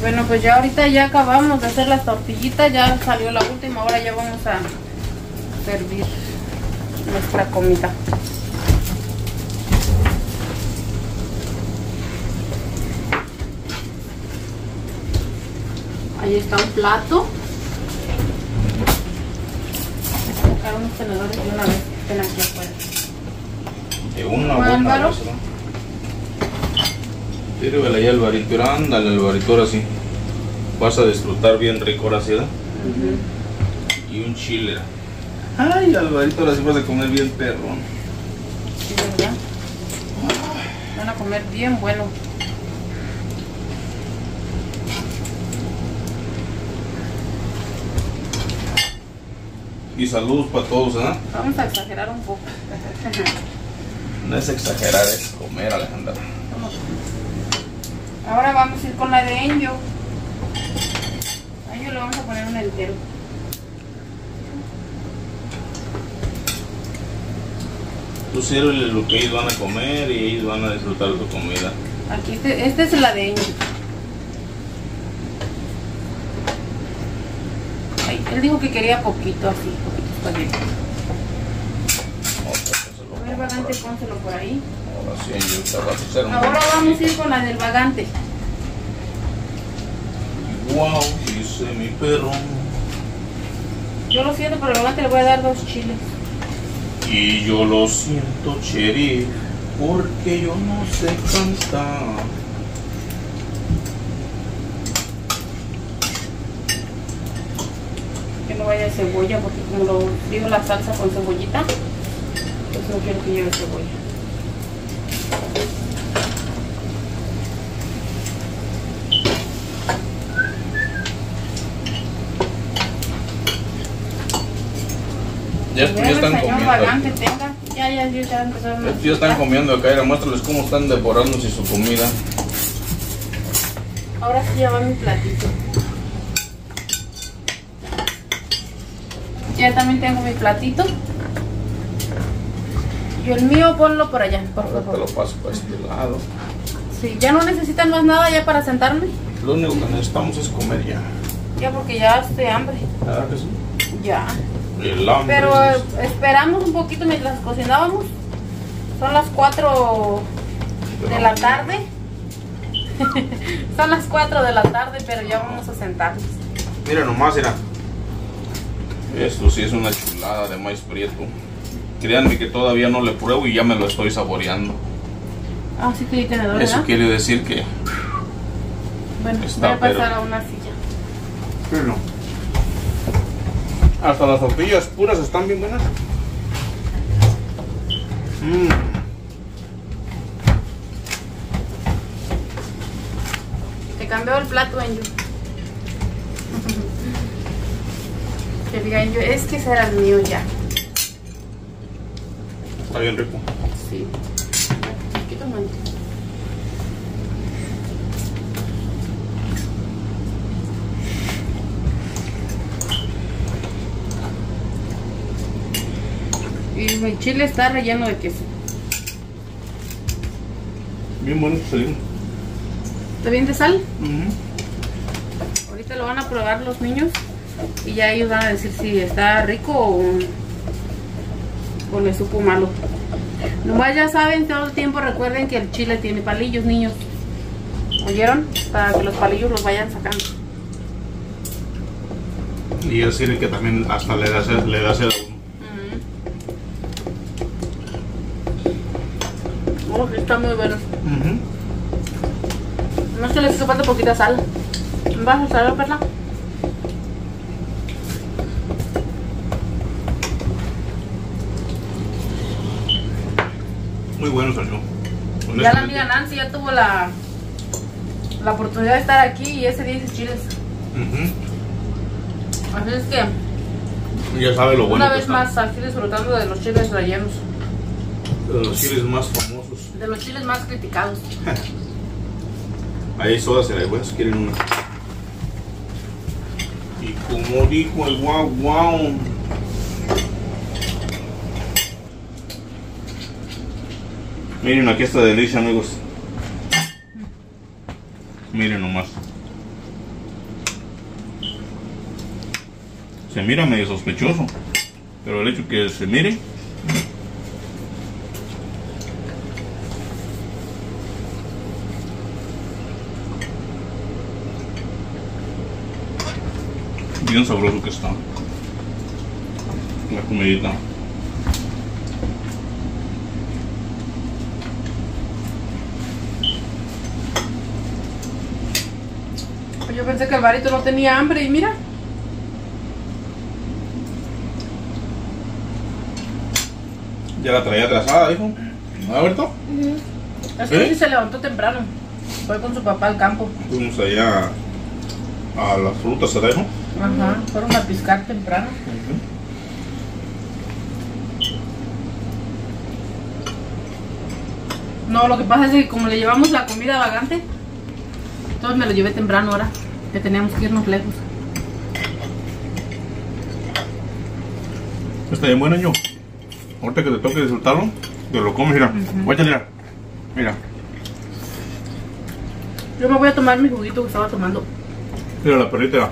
Bueno, pues ya ahorita ya acabamos de hacer las tortillitas, ya salió la última, ahora ya vamos a servir nuestra comida. Ahí está un plato. A sacar unos tenedores de una vez, que estén aquí afuera. De una Álvaro. Sírvele ahí Alvarito, Mira, ándale Alvarito, ahora sí. Vas a disfrutar bien rico ahora sí. Y un chile. Ay, Alvarito, ahora sí vas a comer bien perrón. Sí, ¿verdad? Van a comer bien bueno. Y saludos para todos, ¿verdad? Vamos a exagerar un poco. No es exagerar, es comer, Alejandra. Ahora vamos a ir con la de Enyo. A Enyo le vamos a poner un entero. Tú sírvele lo que ellos van a comer y ellos van a disfrutar de tu comida. Aquí, este, este es la de Enyo. Ay, él dijo que quería poquito así, poquito se lo A ver, vagante, pónselo por ahí. Ahora vamos a ir con la del vagante. Wow, dice mi perro. Yo lo siento, pero al vagante le voy a dar dos chiles. Y yo lo siento, Cheri, porque yo no sé cantar. Que no vaya cebolla, porque como lo digo la salsa con cebollita, pues no quiero que lleve cebolla. Ya, están comiendo. vagante, tenga. Ya, ya, ya, ya empezaron a Estos ya están comiendo acá, y muéstrales cómo están devorándose su comida. Ahora sí ya va mi platito. Ya también tengo mi platito. Y el mío ponlo por allá, por Ahora te lo favor. paso para este lado. Sí, ya no necesitan más nada ya para sentarme. Lo único que necesitamos es comer ya. Ya porque ya estoy hambre. ¿Verdad que sí? Ya. El hambre. Pero eh, es- esperamos un poquito mientras cocinábamos. Son las 4 de la tarde. Son las 4 de la tarde, pero ya vamos a sentarnos. Mira nomás, mira. Esto sí es una chulada de maíz prieto. Créanme que todavía no le pruebo y ya me lo estoy saboreando. Ah, sí que tenedor, Eso ¿verdad? quiere decir que. Bueno, está, voy a pasar pero- a una silla. Pero. Hasta las tortillas puras están bien buenas. Mm. Te cambió el plato, Enyo. Que diga Enyo, es que ese era el mío ya. Está bien rico. Sí. Quita. Y el chile está relleno de queso. Bien bueno salió. ¿Está bien de sal? Ahorita lo van a probar los niños y ya ellos van a decir si está rico o, o le supo malo. Nomás ya saben, todo el tiempo recuerden que el chile tiene palillos, niños. ¿Oyeron? Para que los palillos los vayan sacando. Y así que también hasta le da sed, le da sed a uno. Oh, está muy bueno. No es que les hizo falta poquita sal. ¿Vas a saber, Perla? Muy bueno salió. Ya la amiga Nancy ya tuvo la, la oportunidad de estar aquí y ese día hice chiles. Ujú. Así es que Ya sabe lo bueno una que vez está. más aquí disfrutando de los chiles rellenos. De los chiles más famosos. De los chiles más criticados. Ahí sodas y güey, si quieren una. Y como dijo el guau guau. Miren aquí esta delicia, amigos. Miren nomás. Se mira medio sospechoso. Pero el hecho que se mire. Bien sabroso que está. La comidita. Pensé que el varito no tenía hambre y mira. Ya la traía atrasada, dijo. ¿No, Alberto? Es que ¿Eh? sí se levantó temprano. Fue con su papá al campo. Fuimos allá a las frutas, ¿se dijo? Ajá. Fueron a piscar temprano. No, lo que pasa es que como le llevamos la comida vagante, entonces me lo llevé temprano ahora, que teníamos que irnos lejos. Está bien buen año. Ahorita que te toque disfrutarlo, te lo comes, mira. Guáchale, mira. Mira, Yo me voy a tomar mi juguito que estaba tomando. mira la perrita.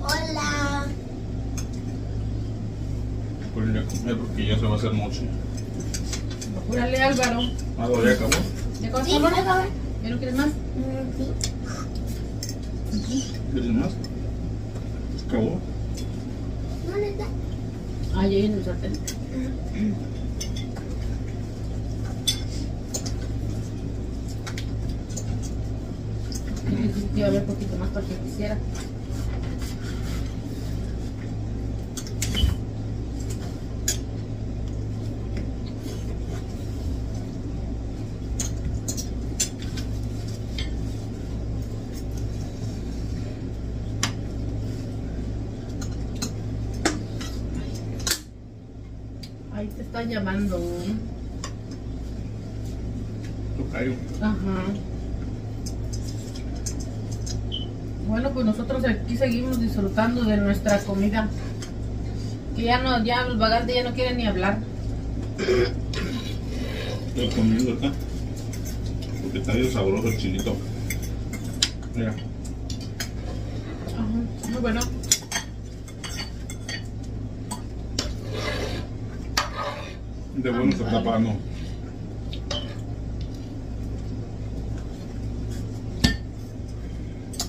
Hola. Ponle a comer porque ya se va a hacer noche. Apúrale Álvaro. Ah, ya acabó. ¿Ya acabas Sí, Álvaro? ¿Ya no quieres más? Sí. ¿Quieres más? Acabó. ¿Dónde está? Ah, ya en el sartén. Iba a haber poquito más para que quisiera. Ahí te están llamando. Tocayo. Ajá. Bueno, pues nosotros aquí seguimos disfrutando de nuestra comida. Que ya no, ya los vagantes ya no quieren ni hablar. Estoy comiendo acá. Porque está bien sabroso el chilito. Mira. Ajá, muy bueno. De bueno se está pagando.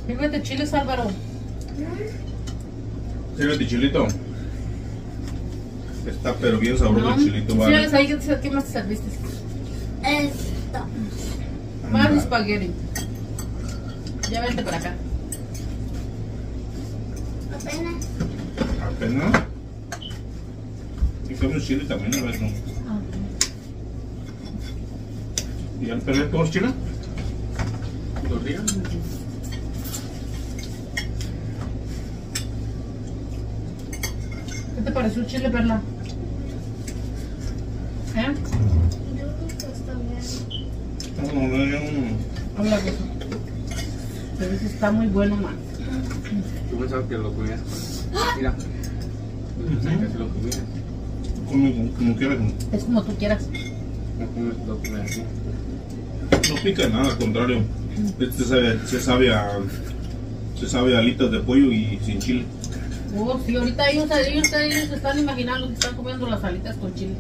Fíjate chiles, Álvaro. Sírvete chilito. Está pero bien sabroso el chilito, Sí, vale. ahí, ¿qué más te serviste? Esto. Más espagueti. Ya vente para acá. Apenas. Apenas. Y come un chile también, a ver, ¿no? ¿Y ya perder todos chile? ¿Dos días? ¿Qué te pareció el chile, Perla? ¿Eh? Yo creo que está bien. No, no, no. Habla cosa. Pero ese está muy bueno, man. Yo pensaba que lo comías con. Mira. Yo pensaba que si lo comías. Come como, como quiera. como- Es como tú quieras. No comes, lo así. No pica nada, al contrario. Este sabe, se sabe a. Se sabe a alitas de pollo y sin chile. Oh, sí, ahorita ellos, ellos, ellos se están imaginando que están comiendo las alitas con chile.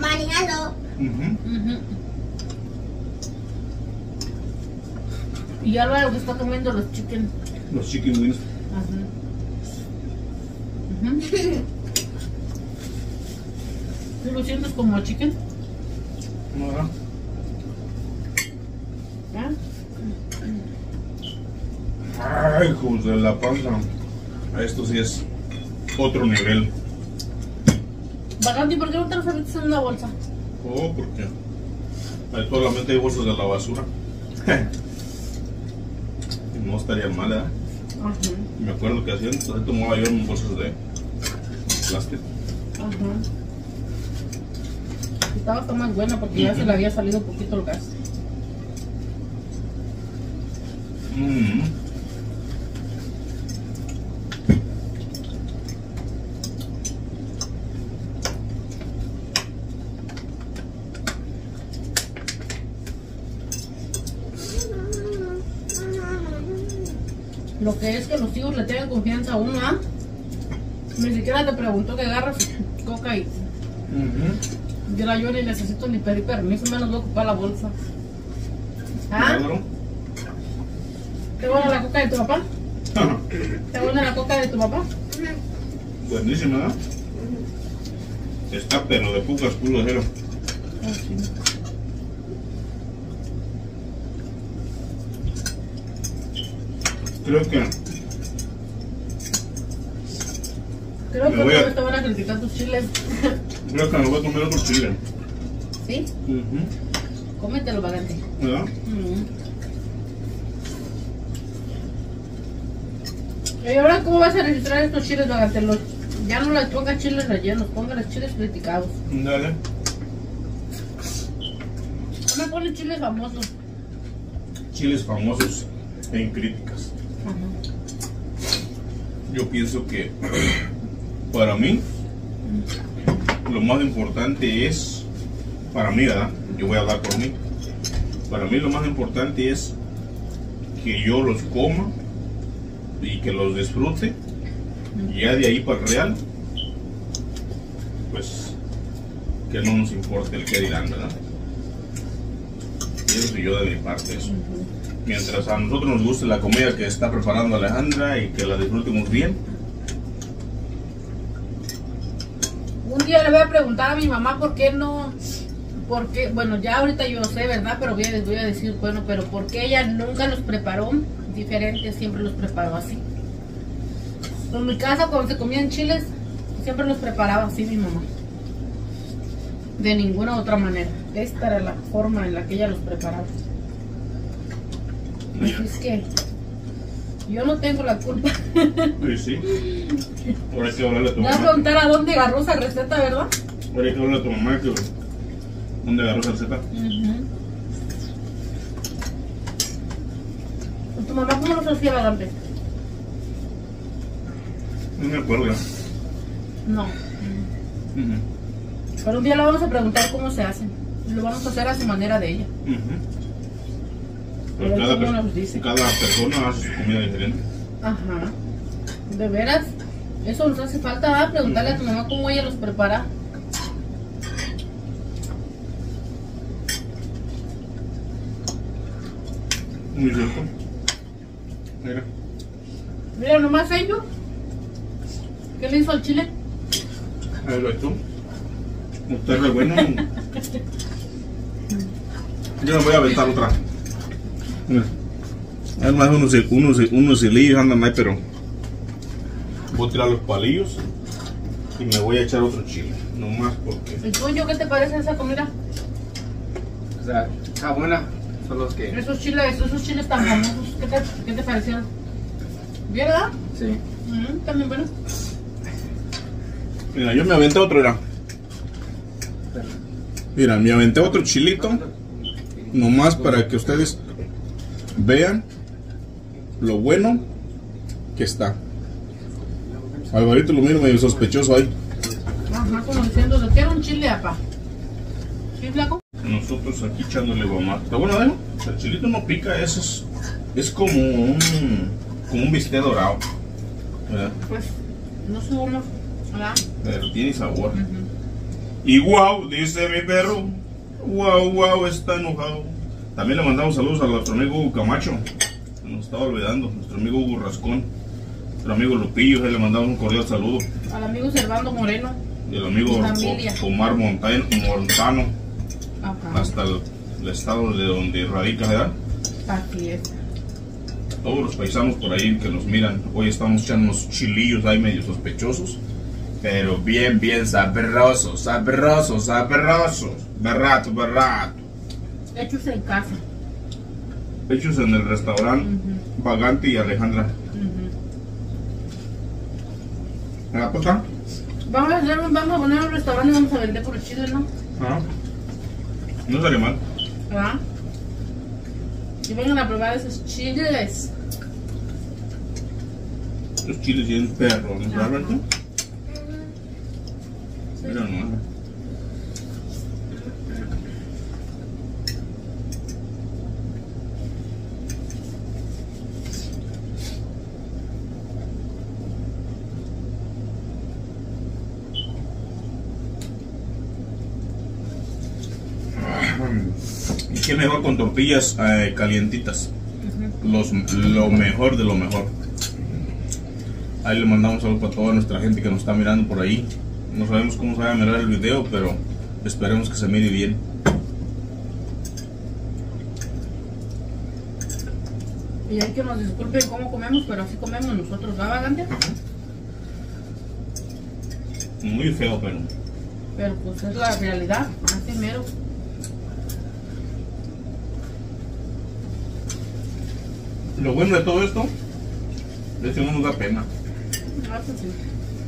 Marinado. Ujú. Ujú. Y Álvaro que está comiendo los chicken. Los chicken wings. Ajá. ¿Tú lo sientes como chicken? ¿No, verdad? ¿Ah? Ay, hijos de la panza. Esto sí es otro nivel. Vagante, ¿por qué no te los metes en una bolsa? Oh, porque ahí solamente hay bolsas de la basura. no estaría mal, ¿eh? Me acuerdo que hacían, entonces tomaba yo en bolsas de plástico. Ajá. Estaba hasta más buena porque ya se le había salido un poquito el gas. Mm. Lo que es que los hijos le tengan confianza a uno, ¿ah? Ni siquiera te preguntó que agarras coca y yo la yo ni necesito ni pedir permiso, menos voy a ocupar la bolsa. ¿Ah? ¿Te buena la coca de tu papá? ¿Te buena la coca de tu papá? Buenísima, ¿verdad? Está pero de pucas culo cero. Ah, sí. Creo que Creo que voy a- no te van a criticar tus chiles. creo que me voy a comer otro chile. ¿Sí? Ujú. Cómetelo, vagante. ¿Verdad? ¿Y ahora cómo vas a registrar estos chiles, vagante? Los- Ya no les pongas chiles rellenos, póngales chiles criticados. Dale. No me ponen chiles famosos. Chiles famosos en críticas. Yo pienso que para mí lo más importante es, para mí, ¿verdad? Yo voy a hablar por mí. Para mí lo más importante es que yo los coma y que los disfrute. Y ya de ahí para el real, pues que no nos importe el que dirán, ¿verdad? Pienso yo de mi parte eso. Mientras a nosotros nos guste la comida que está preparando Alejandra y que la disfrutemos bien, Un día le voy a preguntar a mi mamá por qué no, por qué, bueno, ya ahorita yo sé, ¿verdad? Pero a, voy a decir, bueno, pero por qué ella nunca los preparó diferente, siempre los preparó así. En mi casa cuando se comían chiles, siempre los preparaba así mi mamá. De ninguna otra manera. Esta era la forma en la que ella los preparaba. Así es que yo no tengo la culpa. pues sí. Ahora hay que hablarle a tu Me vas a mamá. preguntar a dónde agarró esa receta, ¿verdad? Ahora hay que hablarle a tu mamá que dónde agarró esa receta. ¿Tu mamá cómo los hacía antes? No me acuerdo. No. Ujú. Pero un día le vamos a preguntar cómo se hacen. Lo vamos a hacer a su manera de ella. A Pero ver cada, cómo per- nos dice. cada persona hace su comida diferente. Ajá. ¿De veras? Eso nos hace falta, ¿verdad? Preguntarle a tu mamá cómo ella los prepara. Muy cierto. Mira. Mira, nomás ello. ¿Qué le hizo al chile? Ahí lo tú. Está re bueno. Yo me voy a aventar otra. Mira. Además unos, unos, unos hilillos andan ahí, pero voy a tirar los palillos y me voy a echar otro chile. No más porque. ¿Y tú, yo qué te parece esa comida? O sea, está buena. Son los que. Esos chiles, esos chiles tan famosos, ¿qué te, qué te parecieron? ¿Bien, verdad? Sí. Mm, también bueno. Mira, yo me aventé otro, mira. Mira, me aventé otro chilito. Nomás para que ustedes vean lo bueno que está. Alvarito lo miro medio sospechoso ahí. Ajá, como diciendo, ¿de qué era un chile, apa? ¿Sí, flaco? Nosotros aquí echándole guamá. Está bueno, ¿eh? El chilito no pica, eso es, es como un como un bistec dorado. ¿verdad? Pues, no subimos, ¿verdad? Pero tiene sabor. Y wow, dice mi perro. Wow, wow, está enojado. También le mandamos saludos a nuestro amigo Hugo Camacho. Se nos estaba olvidando. Nuestro amigo Hugo Rascón. Nuestro amigo Lupillo. le mandamos un cordial saludo. Al amigo Servando Moreno. Y el amigo Omar Montano. Ajá. Hasta el, el estado de donde radica, ¿verdad? Así es. Todos los paisanos por ahí que nos miran. Hoy estamos echando unos chilillos ahí medio sospechosos. Pero bien, bien sabrosos, sabrosos, sabrosos. Barato, barato. Hechos en casa. Hechos en el restaurante Ujú, Vagante y Alejandra. ¿Me pues, la? Vamos a, hacer, vamos a poner un restaurante y vamos a vender por el chile, ¿no? Ajá. No sale mal. ¿Verdad? Y vengan a probar esos chiles. Los chiles bien perros, ¿no? Mira nomás. Qué mejor con tortillas eh, calientitas. Los, lo mejor de lo mejor. Ahí le mandamos algo para toda nuestra gente que nos está mirando por ahí. No sabemos cómo se va a mirar el video, pero esperemos que se mire bien. Y hay que nos disculpen cómo comemos, pero así comemos nosotros, ¿va, vagante? Muy feo, pero Pero pues es la realidad, así mero. Lo bueno de todo esto es que no nos da pena. Ah, pues sí.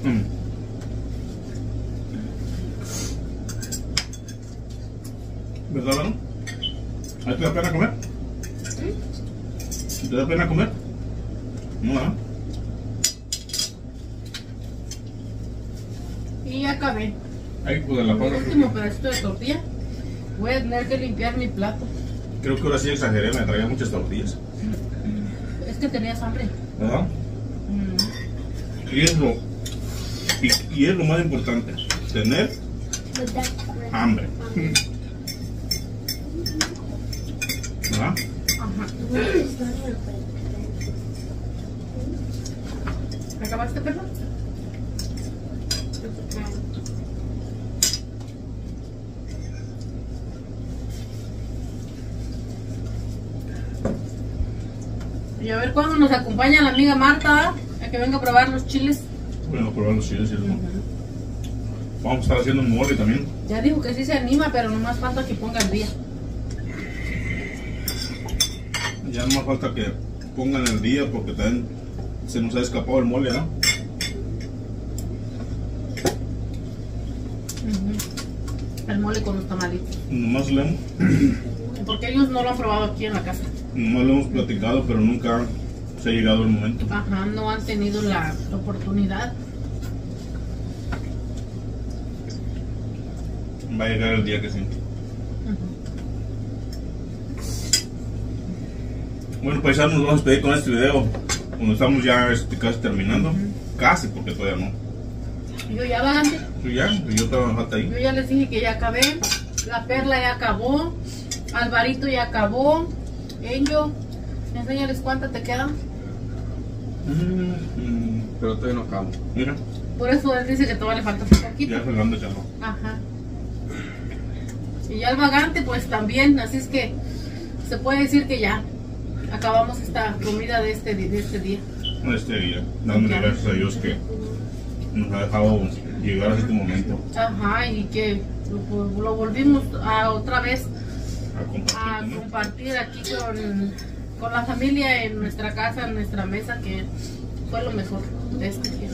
Mm. ¿Verdad, Lalo? ¿A te da pena comer? ¿Te da pena comer? No, ¿verdad? Y ya acabé. Ahí, pues, la El pasta. último pedacito de tortilla. Voy a tener que limpiar mi plato. Creo que ahora sí exageré, me traía muchas tortillas. Que tenías hambre. ¿Verdad? Mm. Y es lo, y, y es lo más importante, tener hambre. ¿Verdad? Ajá. ¿Acabaste, perro? Y a ver cuándo nos acompaña la amiga Marta a que venga a probar los chiles. Bueno, probar los chiles y eso. Vamos a estar haciendo un mole también. Ya dijo que sí se anima, pero nomás falta que ponga el día. Ya no más falta que pongan el día porque también se nos ha escapado el mole, ¿no? El mole con los tamalitos. Nomás lo, hemos, Porque ellos no lo han probado aquí en la casa. Nomás lo hemos platicado, pero nunca se ha llegado el momento. Ajá, no han tenido la oportunidad. Va a llegar el día que sí. Bueno, pues ya nos vamos a despedir con este video. Cuando estamos ya este, casi terminando. Casi, porque todavía no. Yo ya bajante. Tú ya, y yo me falta ahí. Yo ya les dije que ya acabé. La perla ya acabó. Alvarito ya acabó. Ello. Enséñales cuántas te quedan. Mm, Pero todavía no acabo. Mira, Por eso él dice que todavía le falta un poquito. ya Fernando echando. Ajá. Y ya el vagante, pues también. Así es que se puede decir que ya acabamos esta comida de este, de este día. Este día, dándole Ya. gracias a Dios que nos ha dejado llegar a este momento Ajá, y que lo, lo volvimos a otra vez a compartir. aquí con, con la familia en nuestra casa, en nuestra mesa, que fue lo mejor de este día.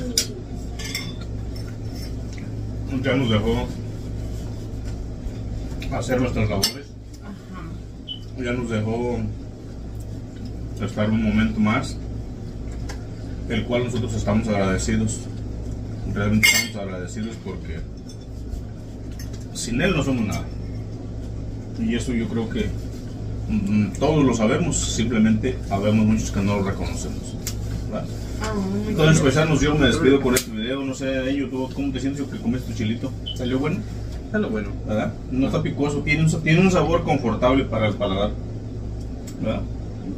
Ya nos dejó hacer nuestras labores. Ajá. ya nos dejó estar un momento más, el cual nosotros estamos agradecidos. Realmente estamos agradecidos porque sin él no somos nada. Y eso yo creo que mm, todos lo sabemos, simplemente habemos muchos que no lo reconocemos. ¿verdad? Ah, Entonces, bien. pues ya nos yo me despido con este video. No sé, ellos, ¿tú ¿cómo te sientes que comiste tu chilito? ¿Salió bueno? Lo bueno. ¿Verdad? No está picoso, tiene un, tiene un sabor confortable para el paladar. ¿Verdad?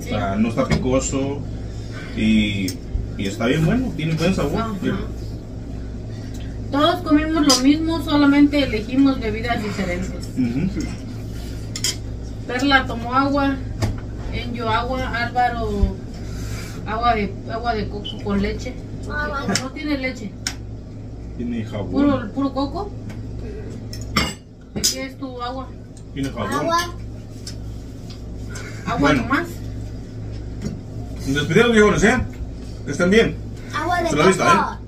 Sí. O sea, no está picoso y, y está bien bueno, tiene buen sabor. Todos comimos lo mismo, solamente elegimos bebidas diferentes. Perla tomó agua, Enyo agua, Álvaro agua de agua de coco con leche. Agua. No tiene leche, Tiene jabón. puro puro coco. ¿De qué es tu agua? Tiene jabón. Agua. Agua Bueno. nomás. Nos despedimos, viejones, ¿eh? Estén bien. Agua de visto, ¿eh? coco.